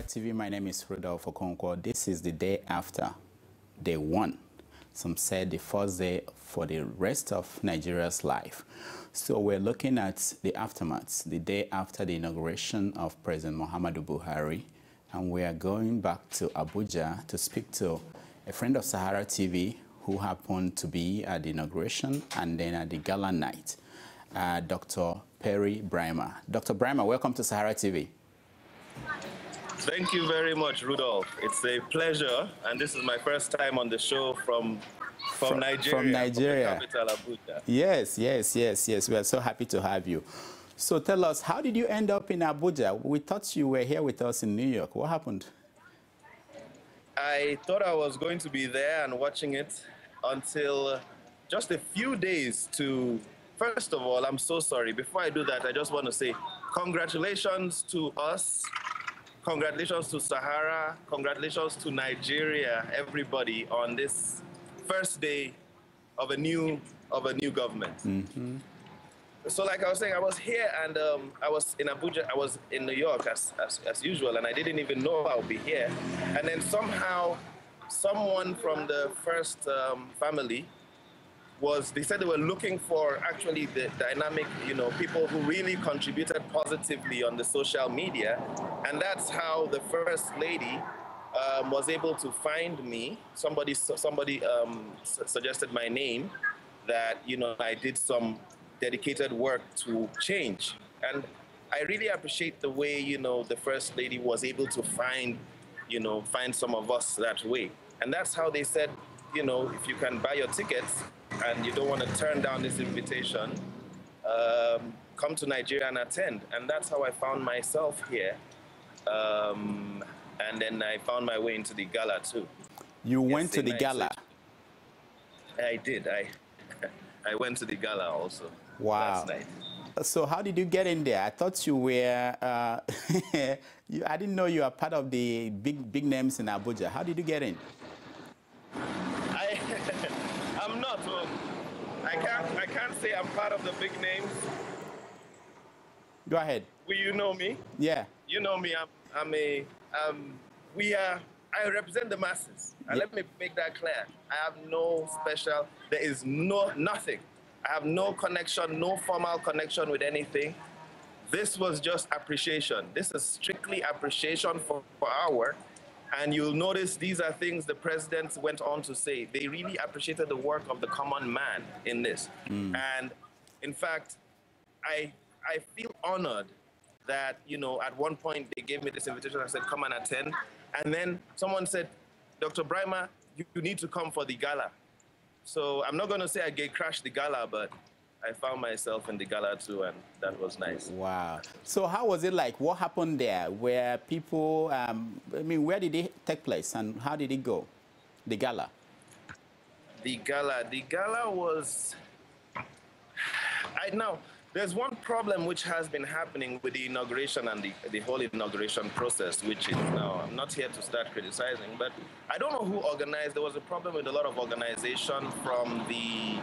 Sahara TV. My name is Rudolf Okonkwo. This is the day after day one. Some said the first day for the rest of Nigeria's life. So we're looking at the aftermath, the day after the inauguration of President Muhammadu Buhari. And we are going back to Abuja to speak to a friend of Sahara TV who happened to be at the inauguration and then at the gala night, uh, Dr. Perry Brimah. Dr. Brimah, welcome to Sahara TV. Thank you very much, Rudolf. It's a pleasure, and this is my first time on the show from from, from Nigeria. From Nigeria. From capital Abuja. Yes, yes, yes, yes. We are so happy to have you. So tell us, how did you end up in Abuja? We thought you were here with us in New York. What happened? I thought I was going to be there and watching it until just a few days to. First of all, I'm so sorry. Before I do that, I just want to say congratulations to us Congratulations to Sahara. Congratulations to Nigeria, everybody, on this first day of a new of a new government. Mm-hmm. So, like I was saying, I was here and um, I was in Abuja. I was in New York as, as, as usual, and I didn't even know I would be here. And then somehow, someone from the first um, family was they said they were looking for actually the dynamic, you know, people who really contributed positively on the social media. And that's how the first lady um, was able to find me. Somebody, somebody um, suggested my name that, you know, I did some dedicated work to change. And I really appreciate the way, you know, the first lady was able to find, you know, find some of us that way. And that's how they said, you know, if you can buy your tickets, and you don't want to turn down this invitation, um, come to Nigeria and attend. And that's how I found myself here. Um, and then I found my way into the gala too. You went to the gala? I did. I, I went to the gala also. Wow. So how did you get in there? I thought you were, uh, you, I didn't know you were part of the big, big names in Abuja. How did you get in? Can't I can't say I'm part of the big names. Go ahead. Will you know me? Yeah. You know me. I'm I'm a um we are I represent the masses. And yeah. let me make that clear. I have no special there is no nothing. I have no connection, no formal connection with anything. This was just appreciation. This is strictly appreciation for, for our work and you'll notice these are things the president went on to say. They really appreciated the work of the common man in this. Mm. And in fact, I, I feel honored that, you know, at one point they gave me this invitation. I said, come and attend. And then someone said, Dr. Brimah, you, you need to come for the gala. So I'm not going to say I gave crashed the gala, but I found myself in the gala too, and that was nice. Wow. So how was it like? What happened there? Where people, um, I mean, where did it take place, and how did it go? The gala. The gala. The gala was. I know. There's one problem which has been happening with the inauguration and the, the whole inauguration process, which is now, I'm not here to start criticizing, but I don't know who organized. There was a problem with a lot of organization from the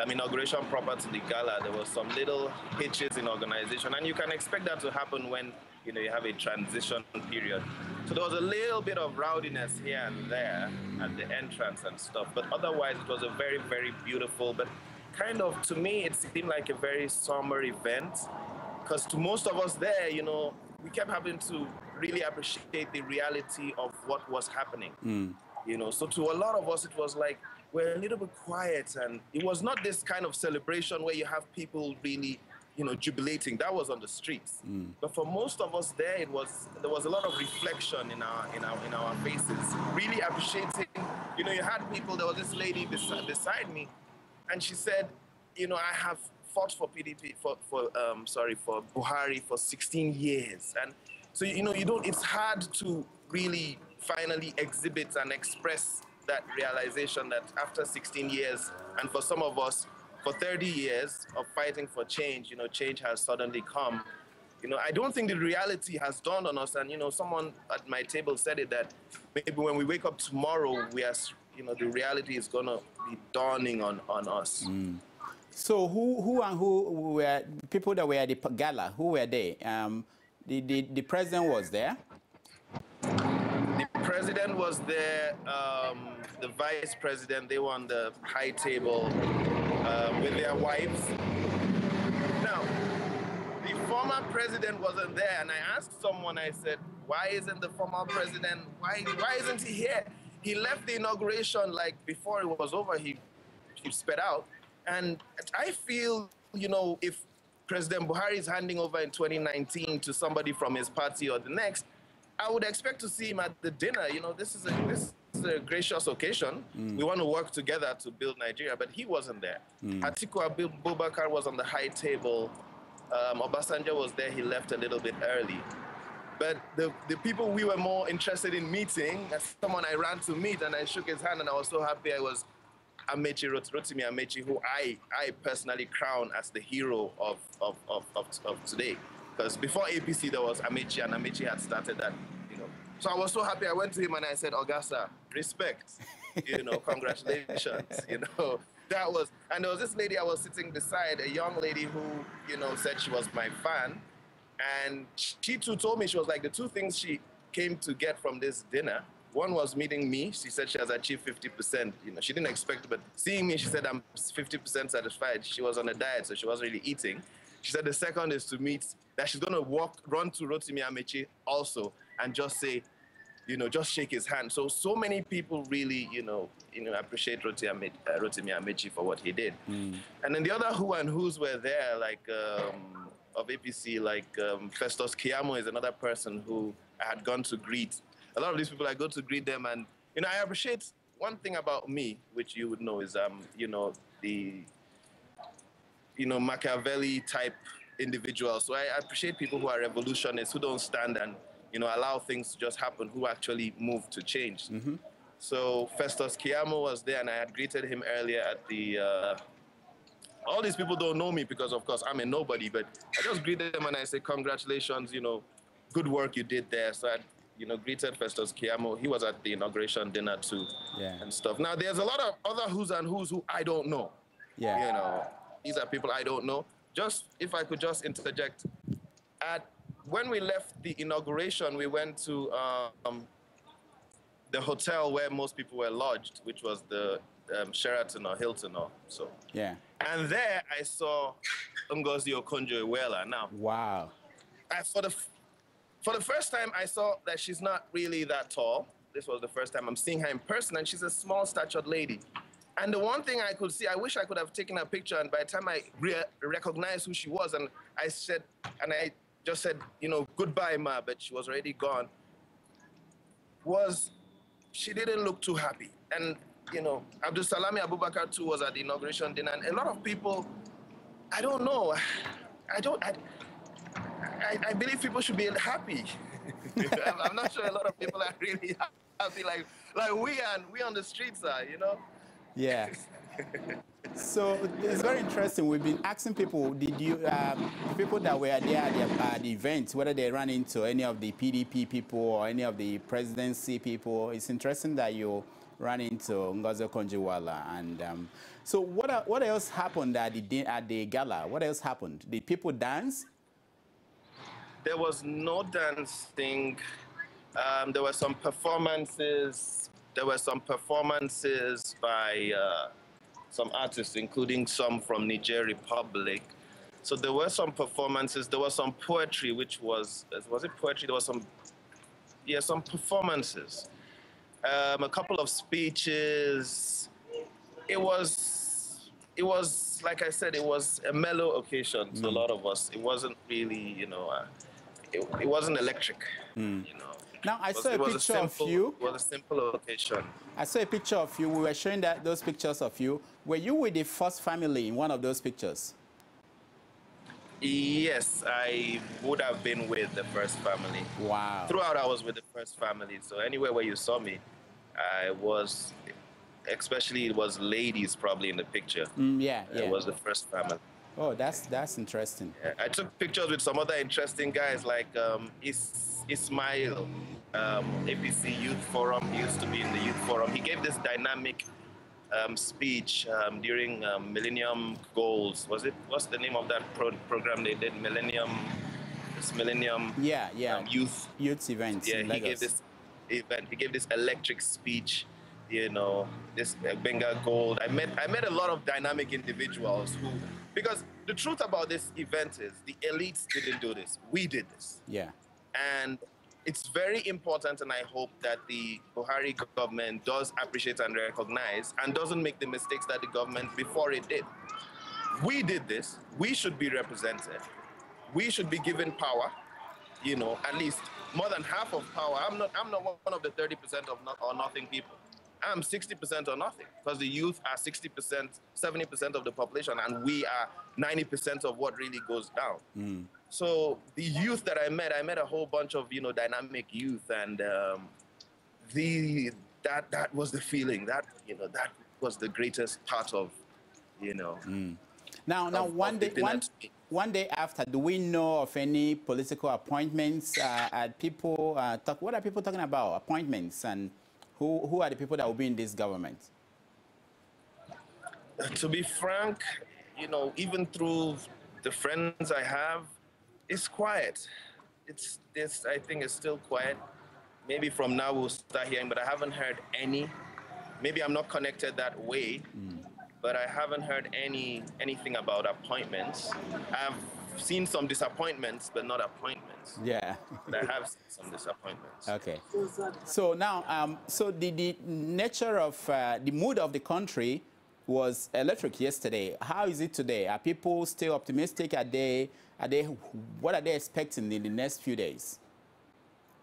um, inauguration proper to the gala, there was some little hitches in organization, and you can expect that to happen when you know you have a transition period. So there was a little bit of rowdiness here and there at the entrance and stuff, but otherwise it was a very, very beautiful, but kind of to me it seemed like a very summer event, because to most of us there, you know, we kept having to really appreciate the reality of what was happening. Mm. You know, so to a lot of us it was like were a little bit quiet and it was not this kind of celebration where you have people really you know jubilating. That was on the streets. Mm. but for most of us there it was there was a lot of reflection in our in our in our faces really appreciating you know you had people there was this lady beside, beside me and she said you know i have fought for pdp for for um sorry for buhari for 16 years. And so you know you don't it's hard to really finally exhibit and express that realization that after 16 years, and for some of us, for 30 years of fighting for change, you know, change has suddenly come. You know, I don't think the reality has dawned on us. And, you know, someone at my table said it that maybe when we wake up tomorrow, we are, you know, the reality is going to be dawning on, on us. Mm. So who, who and who were people that were at the gala? Who were they? Um, the, the, the president was there. President was there, um, the vice president, they were on the high table um, with their wives. Now, the former president wasn't there, and I asked someone, I said, why isn't the former president, why, why isn't he here? He left the inauguration like before it was over, he, he sped out. And I feel, you know, if President Buhari is handing over in 2019 to somebody from his party or the next, I would expect to see him at the dinner. You know, this is a, this is a gracious occasion. Mm. We want to work together to build Nigeria, but he wasn't there. Mm. Atiku Abubakar was on the high table. Um, Obasanjo was there. He left a little bit early. But the, the people we were more interested in meeting, someone I ran to meet and I shook his hand and I was so happy I was Amaechi Rotimi Amaechi, who I, I personally crown as the hero of, of, of, of, of today. Because before APC, there was Amaechi, and Amaechi had started that, you know. So I was so happy. I went to him and I said, Augusta, respect, you know, congratulations, you know. That was, and there was this lady I was sitting beside, a young lady who, you know, said she was my fan. And she too told me, she was like, the two things she came to get from this dinner one was meeting me. She said she has achieved 50%. You know, she didn't expect, but seeing me, she said I'm 50% satisfied. She was on a diet, so she wasn't really eating. She said the second is to meet that she's gonna walk, run to Rotimi Amaechi also, and just say, you know, just shake his hand. So so many people really, you know, you know, appreciate Rotimi, uh, Rotimi Amaechi for what he did. Mm. And then the other who and who's were there, like um, of APC, like um, Festus Keyamo is another person who I had gone to greet a lot of these people, I go to greet them, and you know, I appreciate one thing about me, which you would know, is um, you know, the you know Machiavelli type individual. So I appreciate people who are revolutionists, who don't stand and you know allow things to just happen, who actually move to change. Mm-hmm. So Festus Keyamo was there, and I had greeted him earlier at the. Uh, all these people don't know me because, of course, I'm a nobody. But I just greeted them and I said, "Congratulations, you know, good work you did there." So I you know, greeted Festus Keyamo. He was at the inauguration dinner too, yeah. and stuff. Now, there's a lot of other who's and who's who I don't know. Yeah. You know, these are people I don't know. Just if I could just interject, at when we left the inauguration, we went to um, the hotel where most people were lodged, which was the um, Sheraton or Hilton or so. Yeah. And there I saw Ngozi Okonjo-Iweala. Now. Wow. I, for the for the first time, I saw that she's not really that tall. This was the first time I'm seeing her in person, and she's a small statured lady. And the one thing I could see, I wish I could have taken a picture, and by the time I re recognized who she was, and I said, and I just said, you know, goodbye, Ma, but she was already gone, was she didn't look too happy. And, you know, Abdulsalami Abubakar too was at the inauguration dinner, and a lot of people, I don't know, I don't, I, I, I believe people should be happy. I'm not sure a lot of people are really happy like like we and we on the streets are, you know. Yeah. so it's very interesting. We've been asking people, did you, um, people that were there at the, the event, whether they ran into any of the PDP people or any of the presidency people. It's interesting that you ran into Ngozi Okonjo-Iweala. And um, so what, what else happened at the, at the gala? What else happened? Did people dance? There was no dancing. Um, there were some performances. There were some performances by uh, some artists, including some from Niger Republic. So there were some performances. There was some poetry, which was was it poetry? There was some, yeah, some performances. Um, a couple of speeches. It was, it was like I said, it was a mellow occasion to mm. a lot of us. It wasn't really, you know. Uh, it, it wasn't electric. Mm. You know. Now I saw a picture simple, of you. It was a simple occasion. I saw a picture of you. We were showing that those pictures of you. Were you with the first family in one of those pictures? Yes, I would have been with the first family. Wow. Throughout, I was with the first family. So anywhere where you saw me, I was, especially it was ladies probably in the picture. Mm, yeah, yeah. It was the first family. Oh, that's that's interesting. Yeah, I took pictures with some other interesting guys like um, Is, Ismail, um, APC Youth Forum. He used to be in the Youth Forum. He gave this dynamic um, speech um, during um, Millennium Goals. Was it? What's the name of that pro- program they did? Millennium. This Millennium. Yeah, yeah. Um, youth. Youth events. Yeah, he gave this. event. He gave this electric speech, you know, this uh, Benga Gold. I met I met a lot of dynamic individuals who, because the truth about this event is the elites didn't do this. We did this. Yeah. And it's very important, and I hope that the Buhari government does appreciate and recognize and doesn't make the mistakes that the government before it did. We did this. We should be represented. We should be given power. You know, at least more than half of power. I'm not. I'm not one of the 30% of not, or nothing people. I'm 60% or nothing because the youth are 60%, 70% of the population, and we are 90% of what really goes down. Mm. So the youth that I met, I met a whole bunch of you know dynamic youth, and um, the that that was the feeling. That you know that was the greatest part of you know. Mm. Now, now of, one of day, one, one day after, do we know of any political appointments? Uh, at people uh, talk, what are people talking about? Appointments and who, who are the people that will be in this government? To be frank, you know, even through the friends I have, it's quiet. It's this. I think it's still quiet. Maybe from now we'll start hearing, but I haven't heard any. Maybe I'm not connected that way, mm. but I haven't heard any anything about appointments. I've seen some disappointments, but not appointments. Yeah. I have some disappointments. Okay. So now, um, so the, the nature of uh, the mood of the country was electric yesterday. How is it today? Are people still optimistic? Are they, are they, what are they expecting in the next few days?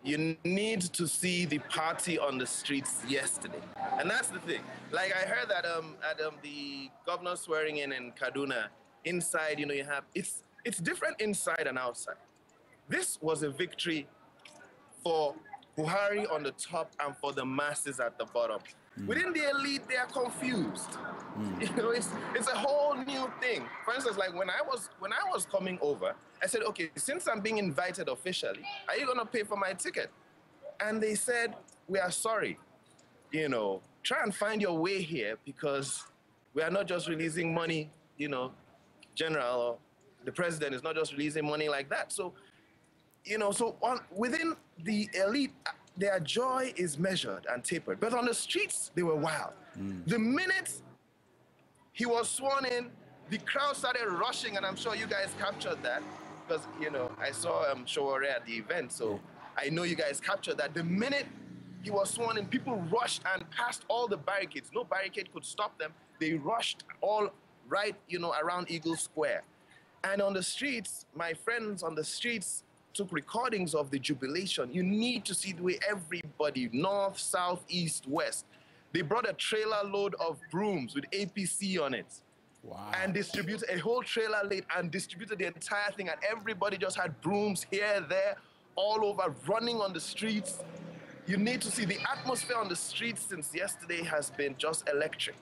You need to see the party on the streets yesterday. And that's the thing. Like I heard that um, at um, the governor swearing in in Kaduna, inside, you know, you have, it's, it's different inside and outside. This was a victory for Buhari on the top and for the masses at the bottom. Mm. Within the elite, they are confused. Mm. You know, it's it's a whole new thing. For instance, like when I was when I was coming over, I said, okay, since I'm being invited officially, are you gonna pay for my ticket? And they said, we are sorry. You know, try and find your way here because we are not just releasing money, you know, general or the president is not just releasing money like that. So, you know, so on, within the elite, their joy is measured and tapered. But on the streets, they were wild. Mm. The minute he was sworn in, the crowd started rushing, and I'm sure you guys captured that because, you know, I saw um, Sowore at the event, so I know you guys captured that. The minute he was sworn in, people rushed and passed all the barricades. No barricade could stop them. They rushed all right, you know, around Eagle Square. And on the streets, my friends on the streets took recordings of the jubilation. You need to see the way everybody, north, south, east, west, they brought a trailer load of brooms with APC on it. Wow. And distributed a whole trailer load and distributed the entire thing. And everybody just had brooms here, there, all over, running on the streets. You need to see the atmosphere on the streets since yesterday has been just electric.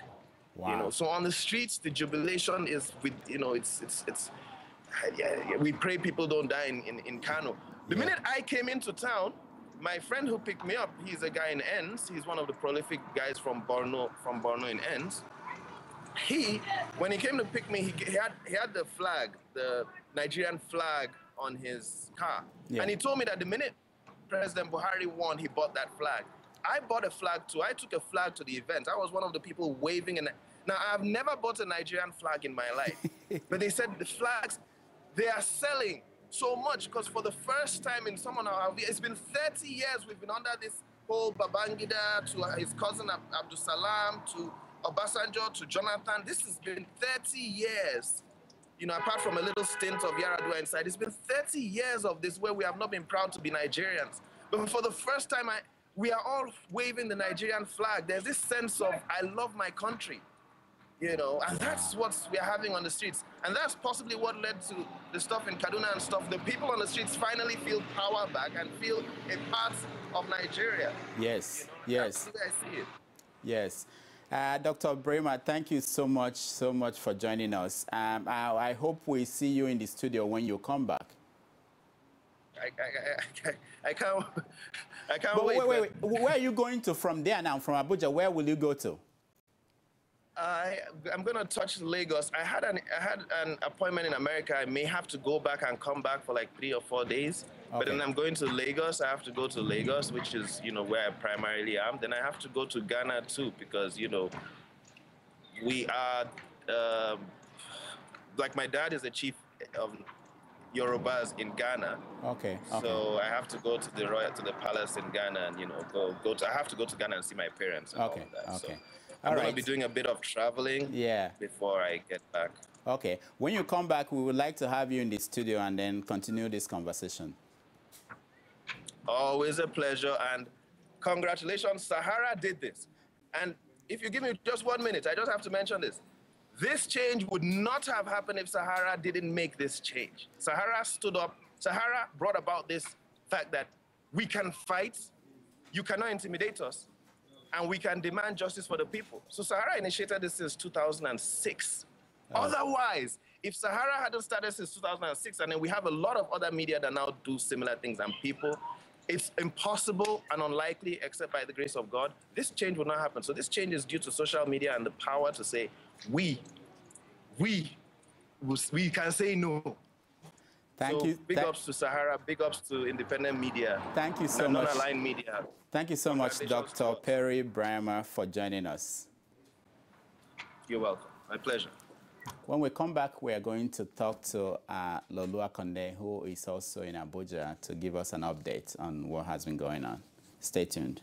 Wow. You know, so on the streets, the jubilation is with, you know, it's it's it's yeah, we pray people don't die in, in, in Kano. The yeah. minute I came into town, my friend who picked me up, he's a guy in Ends. He's one of the prolific guys from Borno, from Borno in Ends. He, when he came to pick me, he, he had he had the flag, the Nigerian flag on his car, yeah. and he told me that the minute President Buhari won, he bought that flag. I bought a flag too. I took a flag to the event. I was one of the people waving. And now I've never bought a Nigerian flag in my life, but they said the flags they are selling so much because for the first time in some of our, it's been 30 years we've been under this whole Babangida to uh, his cousin Abdul Salam to Obasanjo to Jonathan. This has been 30 years. You know, apart from a little stint of Yar'Adua inside, it's been 30 years of this where we have not been proud to be Nigerians. But for the first time, I, we are all waving the Nigerian flag. There's this sense of, I love my country you know, and that's what we're having on the streets. And that's possibly what led to the stuff in Kaduna and stuff. The people on the streets finally feel power back and feel a part of Nigeria. Yes, you know, yes. I see it. Yes. Uh, Dr. Brimah, thank you so much, so much for joining us. Um, I, I, hope we see you in the studio when you come back. I, I, I, I can't, I can't but wait. Wait, wait, wait. Where are you going to from there now, from Abuja? Where will you go to? I I'm gonna touch Lagos. I had an I had an appointment in America. I may have to go back and come back for like three or four days. But then I'm going to Lagos. I have to go to Lagos, which is, you know, where I primarily am. Then I have to go to Ghana too, because, you know, we are, uh, like my dad is the chief of Yorubas in Ghana. Okay. okay. So I have to go to the royal to the palace in Ghana and you know go go to I have to go to Ghana and see my parents. okay. Okay. So I'm going to be doing a bit of traveling. Yeah. Before I get back. Okay. When you come back, we would like to have you in the studio and then continue this conversation. Always a pleasure and congratulations, Sahara did this. And if you give me just one minute, I just have to mention this. This change would not have happened if Sahara didn't make this change. Sahara stood up, Sahara brought about this fact that we can fight, you cannot intimidate us, and we can demand justice for the people. So Sahara initiated this since 2006. Uh, Otherwise, if Sahara hadn't started since 2006, and then we have a lot of other media that now do similar things, and people, it's impossible and unlikely, except by the grace of God, this change will not happen. So this change is due to social media and the power to say, we, we, we can say no. Thank so you. Big ups to Sahara, big ups to independent media. Thank you so much. Non-aligned media. Thank you so much, Dr. Perry Brimah, for joining us. You're welcome. My pleasure. When we come back, we are going to talk to uh, Lolu Akonde, who is also in Abuja, to give us an update on what has been going on. Stay tuned.